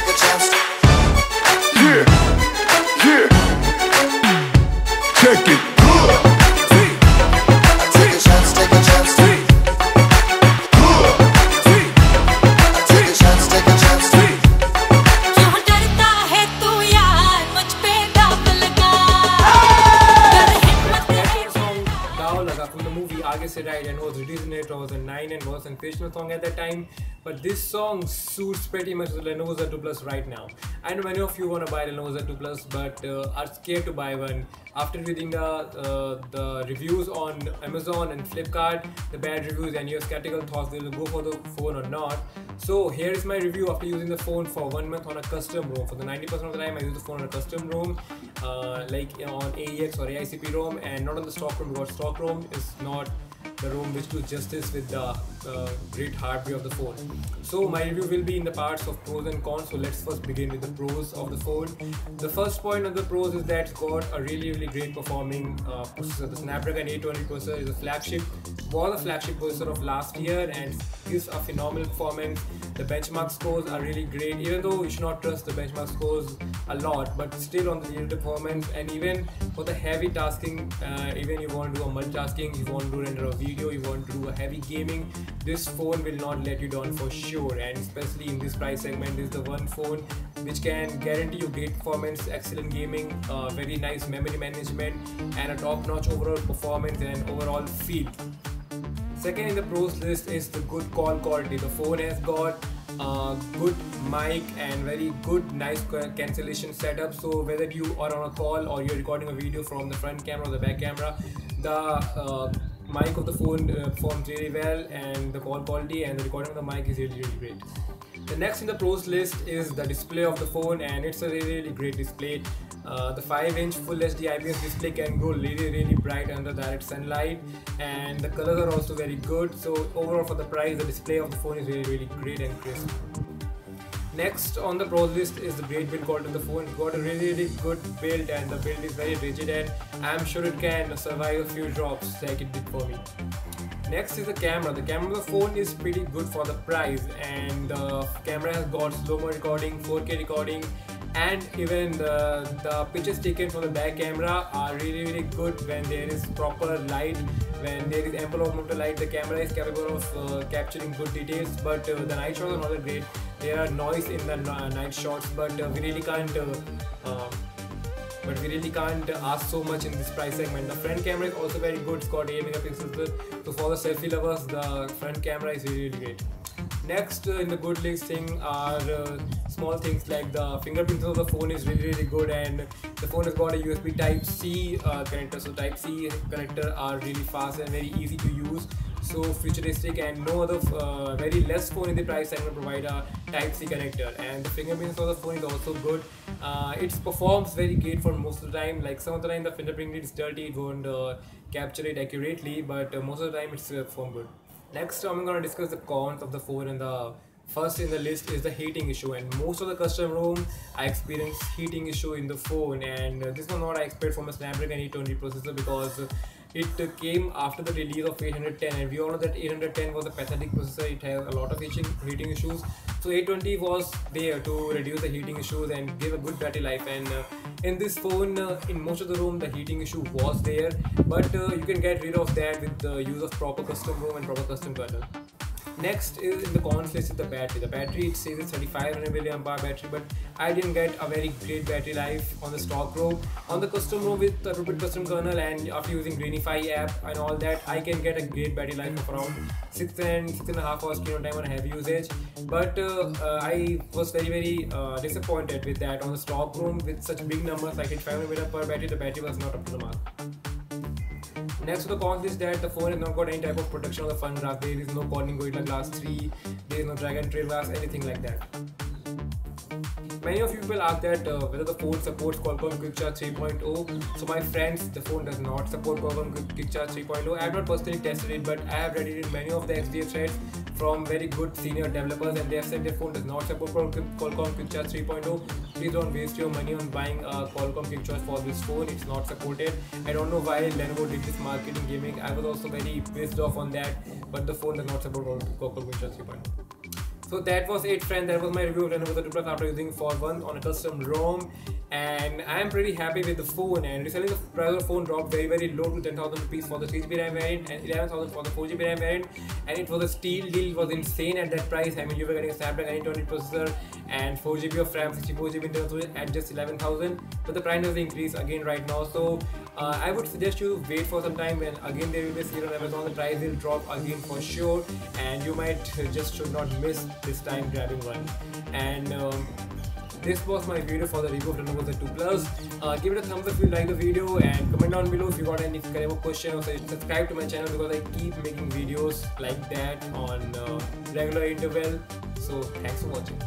take a movie Aage Se Right and was released in 2009 and was a sensational song at that time. But this song suits pretty much the Lenovo Z2 Plus right now. I know many of you want to buy Lenovo Z2 Plus but uh, are scared to buy one. After reading the uh, the reviews on Amazon and Flipkart, the bad reviews, and your skeptical thoughts, will go for the phone or not. So here is my review after using the phone for one month on a custom ROM. For the 90% of the time, I use the phone on a custom ROM, uh, like on AEX or AICP ROM, and not on the stock ROM because stock ROM is not the ROM which do justice with the great hardware of the phone. So my review will be in the parts of pros and cons. So let's first begin with the pros of the phone. The first point of the pros is that it's got a really really great performing uh, processor. The Snapdragon 820 processor is a flagship, was a flagship processor of last year and gives a phenomenal performance. The benchmark scores are really great, even though you should not trust the benchmark scores a lot, but still on the real performance and even for the heavy tasking, uh, even you want to do a multitasking, you want to render a video, you want to do a heavy gaming, this phone will not let you down for sure. And especially in this price segment, this is the one phone which can guarantee you great performance, excellent gaming, uh, very nice memory management, and a top-notch overall performance and overall feel. Second in the pros list is the good call quality. The phone has got uh, good mic and very good noise cancellation setup. So whether you are on a call or you're recording a video from the front camera or the back camera, the uh, mic of the phone uh, performs really well and the call quality and the recording of the mic is really really great. The next in the pros list is the display of the phone and it's a really, really great display. Uh, the 5 inch full HD IPS display can go really really bright under direct sunlight and the colors are also very good so overall for the price the display of the phone is really really great and crisp. Next on the pros list is the great build quality of the phone. It's got a really, really good build and the build is very rigid and I'm sure it can survive a few drops like it did for me. Next is the camera. The camera of the phone is pretty good for the price and the camera has got slow-mo recording, 4K recording and even the, the pictures taken from the back camera are really really good when there is proper light when there is ample amount of light the camera is capable of uh, capturing good details but uh, the night shots are not that great there are noise in the n- night shots but uh, we really can't uh, uh, but we really can't ask so much in this price segment. The front camera is also very good, it's got 8 megapixels. So for the selfie lovers, the front camera is really, really great. Next uh, in the good listing are uh, small things like the fingerprint of the phone is really really good and the phone has got a USB Type C uh, connector. So Type C connector are really fast and very easy to use. So futuristic and no other uh, very less phone in the price segment provide a Type C connector and the fingerprint of the phone is also good. Uh, it performs very great for most of the time. Like some of the time the fingerprint is dirty, it won't uh, capture it accurately, but most of the time it's uh, perform good. Next, I'm going to discuss the cons of the phone and the first in the list is the heating issue. And most of the custom ROM I experienced heating issue in the phone. And this was not I expect from a Snapdragon 820 processor because it came after the release of 810 and we all know that 810 was a pathetic processor. It has a lot of heating, heating issues so 820 was there to reduce the heating issues and give a good battery life. And uh, in this phone uh, in most of the ROM the heating issue was there. But uh, you can get rid of that with the use of proper custom ROM and proper custom kernel Next is in the cons list is the battery. The battery it says it's 3500 mAh battery, but I didn't get a very great battery life on the stock ROM. On the custom ROM with the Rupert custom kernel and after using Greenify app and all that, I can get a great battery life of around six and six and a half hours screen on time on heavy usage. But uh, uh, I was very very uh, disappointed with that on the stock ROM with such big numbers like 500 mAh battery. The battery was not up to the mark. Next to the cons is that the phone has not got any type of protection on the front glass. There is no Corning Gorilla Glass 3, there is no Dragontrail Glass, anything like that. Many of you will ask that uh, whether the phone supports Qualcomm QuickCharge 3.0. So my friends, the phone does not support Qualcomm QuickCharge 3.0. I have not personally tested it, but I have read it in many of the XDA threads from very good senior developers, and they have said their phone does not support Qualcomm QuickCharge 3.0. Please don't waste your money on buying a Qualcomm QuickCharge for this phone. It's not supported. I don't know why Lenovo did this marketing gimmick. I was also very pissed off on that, but the phone does not support Qualcomm QuickCharge 3.0. So that was it friend, that was my review of Lenovo Z2 Plus after using for one on a custom ROM and I am pretty happy with the phone. And recently the price of the phone dropped very very low to 10,000 rupees for the 3GB RAM variant and 11,000 for the 4GB RAM variant. And it was a steal deal, it was insane at that price, I mean you were getting a Snapdragon 820 processor and 4GB of RAM, 64GB internal storage at just 11,000 but the price has increased again right now. So uh, I would suggest you wait for some time when again there will be a sale on Amazon. The price will drop again for sure. And you might just should not miss this time grabbing one. And um, this was my video for the review of Lenovo Z2 Plus. Uh, give it a thumbs up if you like the video and comment down below if you got any kind of question or subscribe to my channel because I keep making videos like that on uh, regular interval. So thanks for watching.